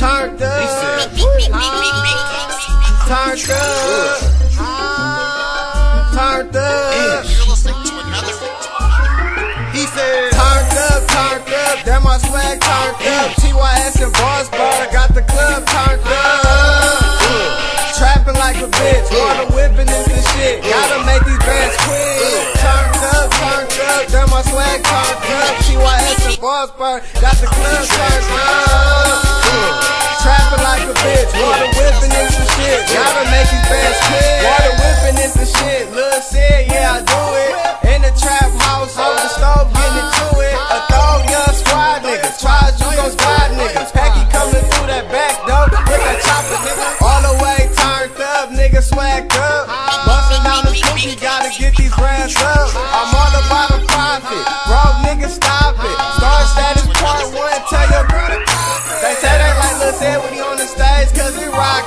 Turned up. He said, Turned up. Turned up. he said, Turned up, turned up. That my swag turned up. TYS and Bossbird. Got the club turned up. Trapping like a bitch. Water whipping is the shit. Gotta make these bands quick. Turned up, turned up. That my swag turned up. TYS and Boss Bar. Got the club turned up.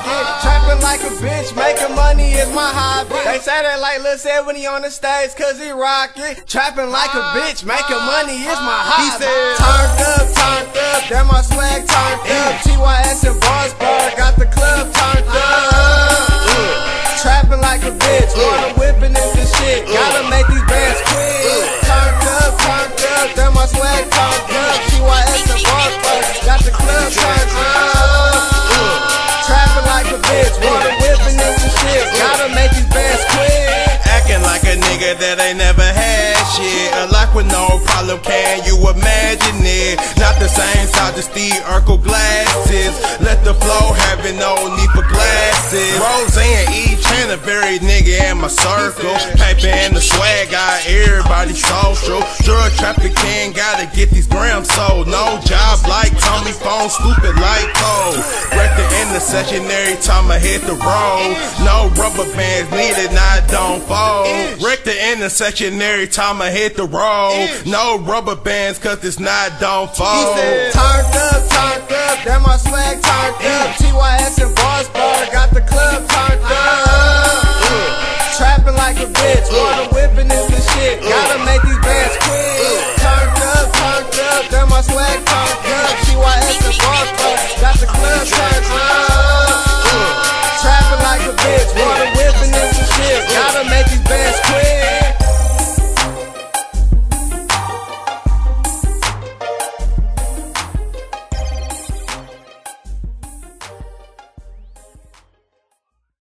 He. Trapping like a bitch, making money is my hobby. They say that like Lil Ed when he on the stage, cause he rock it. Trapping like a bitch, making money is my hobby. He said- turned up, turned no problem, can you imagine it? Not the same size as Steve Urkel glasses. Let the flow have it, no need for glasses. Roseanne E. Chan, a very nigga in my circle. Paper and the swag, got everybody social. Drug trafficking, gotta get these grams sold. No job like Tommy Phone, stupid like Cole. Wreck the intersection every time I hit the road. No rubber bands needed, not don't fold. Wreck the every time I hit the road. No rubber bands, cause it's not don't fold. Turned up, turned up, that my swag turned up. TYS and Boss